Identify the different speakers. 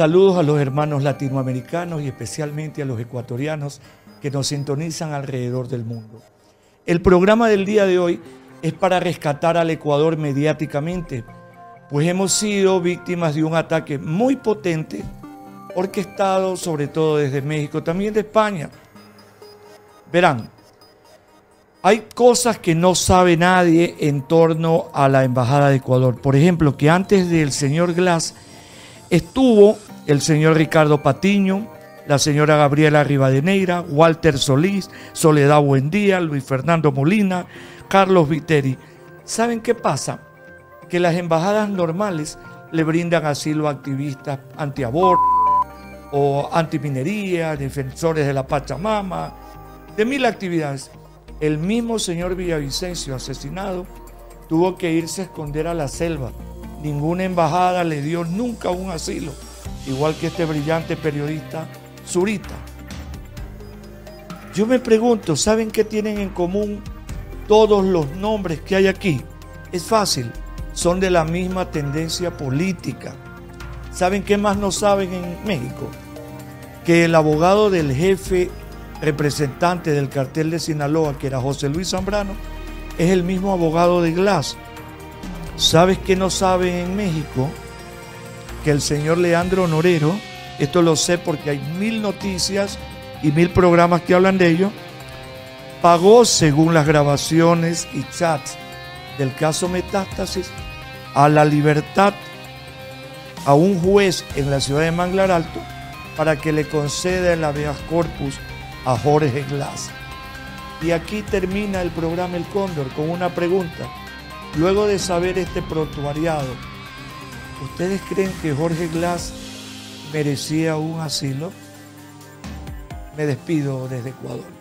Speaker 1: Saludos a los hermanos latinoamericanos y especialmente a los ecuatorianos que nos sintonizan alrededor del mundo. El programa del día de hoy es para rescatar al Ecuador mediáticamente, pues hemos sido víctimas de un ataque muy potente, orquestado sobre todo desde México, también de España. Verán, hay cosas que no sabe nadie en torno a la Embajada de Ecuador. Por ejemplo, que antes del señor Glass estuvo el señor Ricardo Patiño, la señora Gabriela Rivadeneira, Walter Solís, Soledad Buendía, Luis Fernando Molina, Carlos Viteri. ¿Saben qué pasa? Que las embajadas normales le brindan asilo a activistas antiaborto o antiminería, defensores de la Pachamama, de mil actividades. El mismo señor Villavicencio, asesinado, tuvo que irse a esconder a la selva. Ninguna embajada le dio nunca un asilo, igual que este brillante periodista Zurita. Yo me pregunto, ¿saben qué tienen en común todos los nombres que hay aquí? Es fácil, son de la misma tendencia política. ¿Saben qué más no saben en México? Que el abogado del jefe representante del cartel de Sinaloa, que era José Luis Zambrano, es el mismo abogado de Glass. ¿Sabes qué no saben en México? Que el señor Leandro Norero, esto lo sé porque hay mil noticias y mil programas que hablan de ello, pagó según las grabaciones y chats del caso Metástasis a la libertad a un juez en la ciudad de Manglar Alto para que le conceda el habeas corpus a Jorge Glass. Y aquí termina el programa El Cóndor con una pregunta. Luego de saber este prontuariado, ¿ustedes creen que Jorge Glass merecía un asilo? Me despido desde Ecuador.